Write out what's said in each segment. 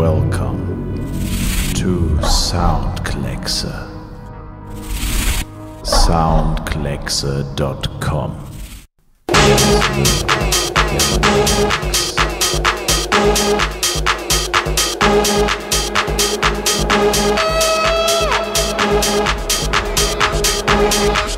Welcome to Soundclexer. Soundclexer.com. Thank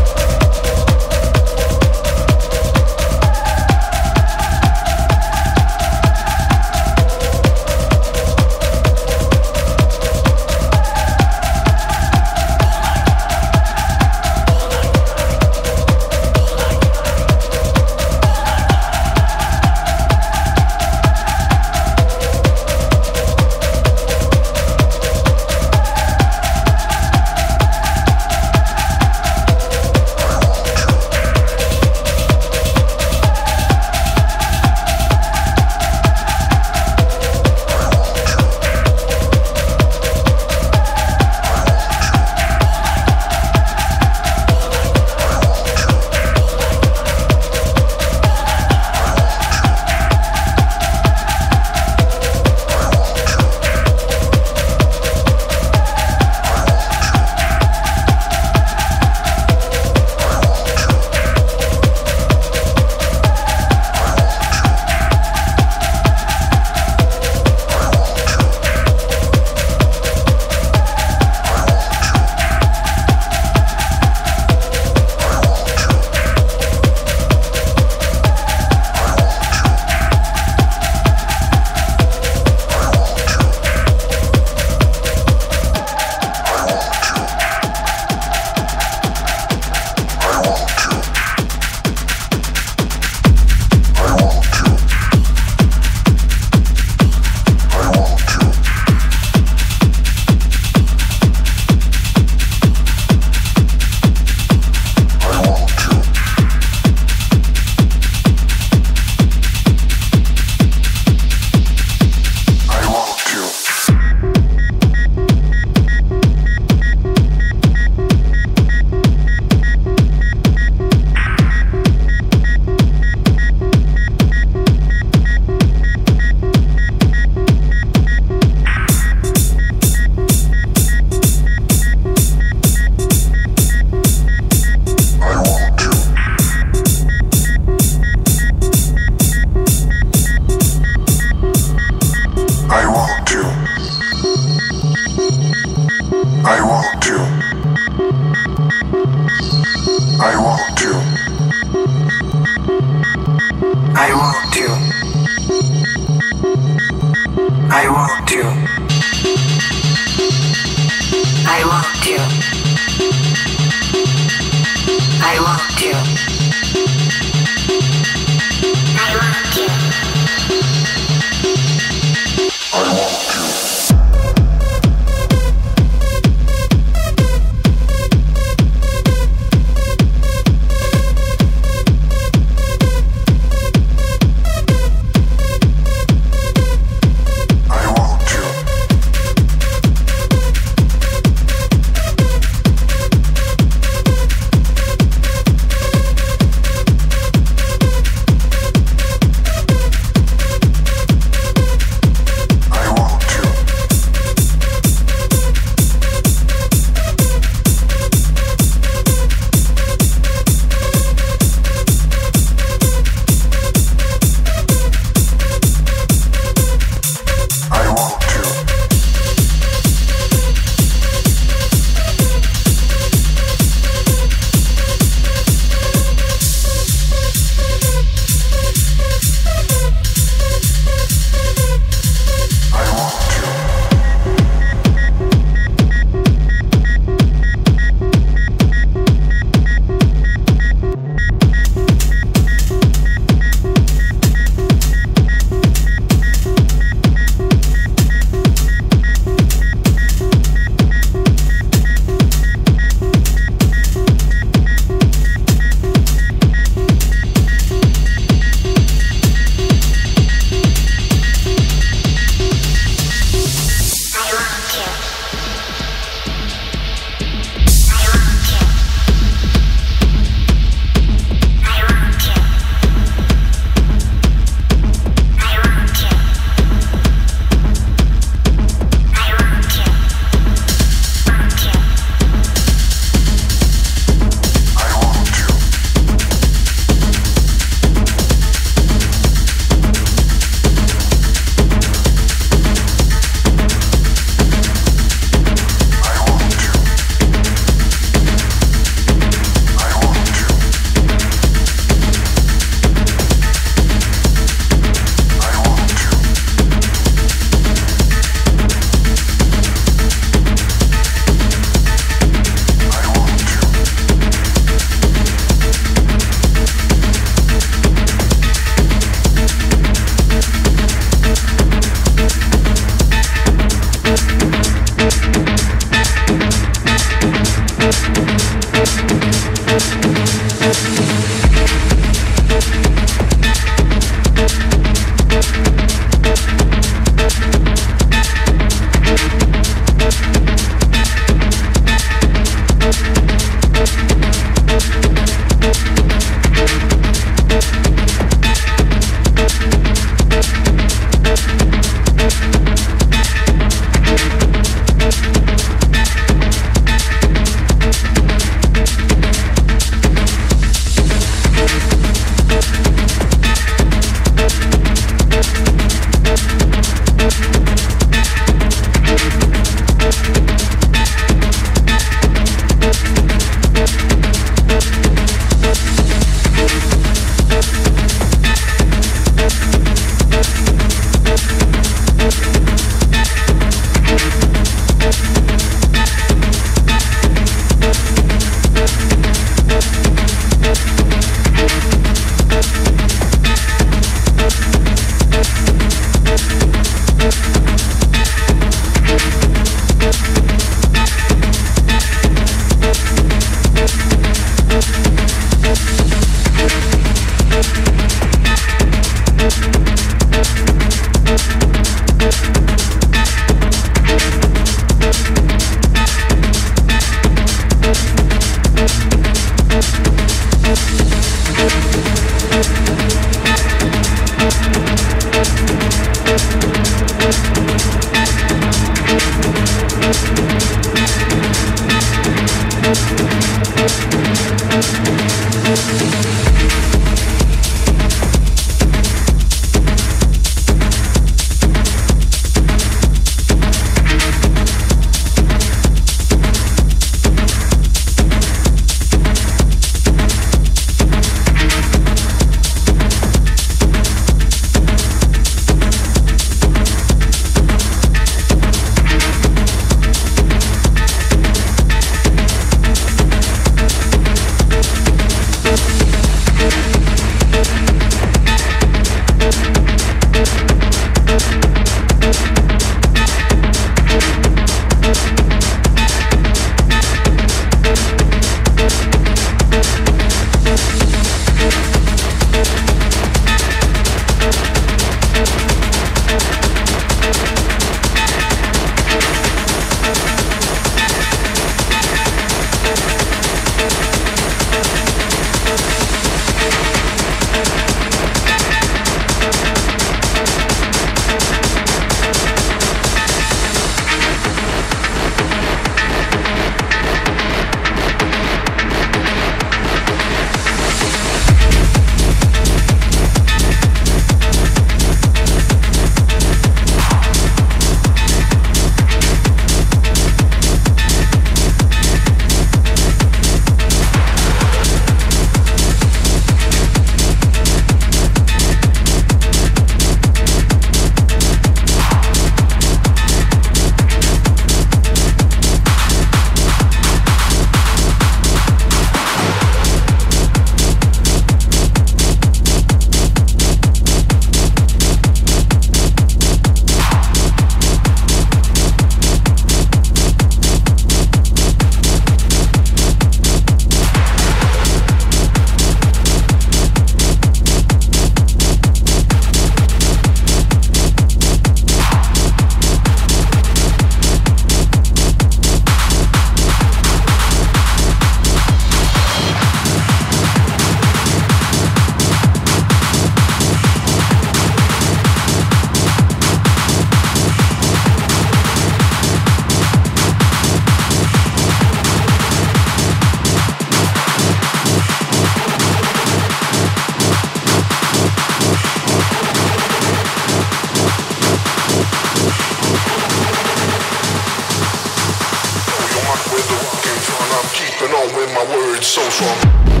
I'm keeping on with my words so strong.